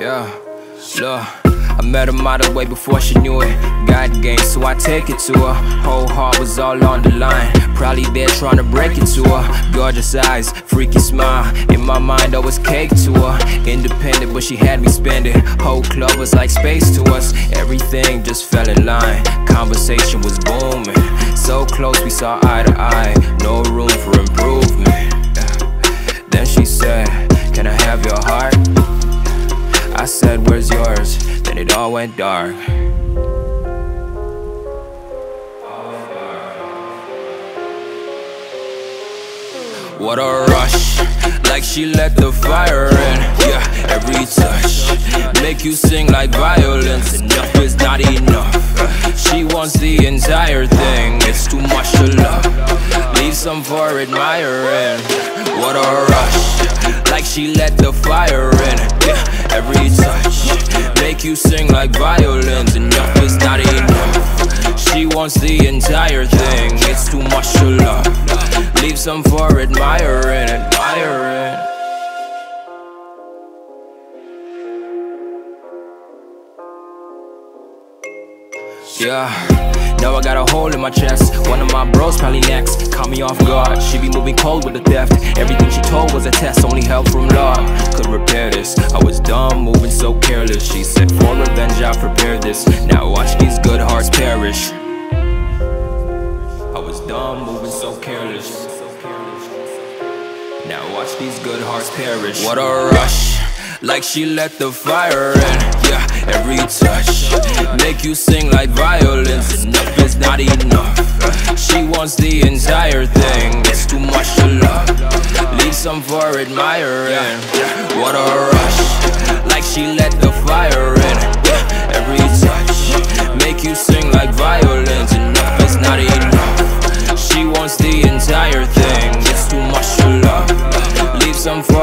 Yeah, look. I met her mile way before she knew it. Got game, so I take it to her. Whole heart was all on the line. Probably there trying to break it to her. Gorgeous eyes, freaky smile. In my mind, I was cake to her. Independent, but she had me spending. Whole club was like space to us. Everything just fell in line. Conversation was booming. So close, we saw eye to eye. No room for improvement. Then she said, said, Where's yours? Then it all went dark. What a rush, like she let the fire in. Yeah, every touch make you sing like violence. Enough is not enough. She wants the entire thing. It's too much to love. Leave some for admiring. What a rush, like she let the fire in. Every touch make you sing like violence. Enough is not enough. She wants the entire thing. It's too much to love. Leave some for admiring, admiring. Yeah, now I got a hole in my chest. One of my bros probably next. Caught me off guard. She be moving cold with the theft. Everything she told was a test, only help from Lord could repair this. I was dumb, moving so careless. She said, For revenge, I prepared this. Now watch these good hearts perish. I was dumb, moving so careless. Now watch these good hearts perish. What a rush, like she let the fire in every touch. Make you sing like violins. Enough is not enough. She wants the entire thing. It's too much to love. Leave some for admiring. What a rush. Like she let the fire in. Every touch. Make you sing like violins. Enough is not enough. She wants the entire thing. It's too much to love. Leave some for